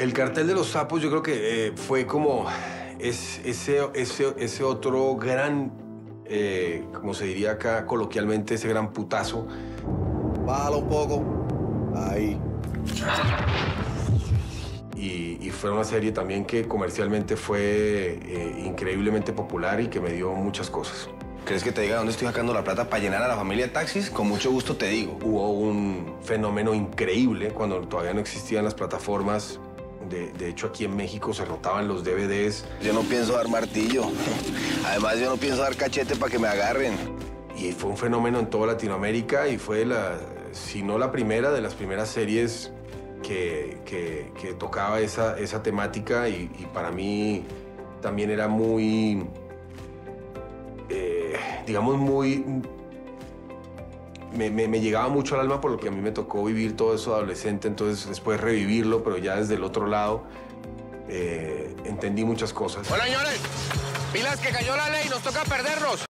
El cartel de los sapos yo creo que eh, fue como es, ese, ese, ese otro gran, eh, como se diría acá coloquialmente, ese gran putazo. Bájalo un poco. Ahí. Y, y fue una serie también que comercialmente fue eh, increíblemente popular y que me dio muchas cosas. ¿Crees que te diga dónde estoy sacando la plata para llenar a la familia de taxis? Con mucho gusto te digo. Hubo un fenómeno increíble cuando todavía no existían las plataformas. De, de hecho, aquí en México se rotaban los DVDs. Yo no pienso dar martillo. Además, yo no pienso dar cachete para que me agarren. Y fue un fenómeno en toda Latinoamérica y fue la, si no la primera, de las primeras series que, que, que tocaba esa, esa temática y, y, para mí también era muy, eh, digamos, muy... Me, me, me, llegaba mucho al alma por lo que a mí me tocó vivir todo eso adolescente, entonces después revivirlo, pero ya desde el otro lado, eh, entendí muchas cosas. Hola, señores. Pilas que cayó la ley, nos toca perdernos.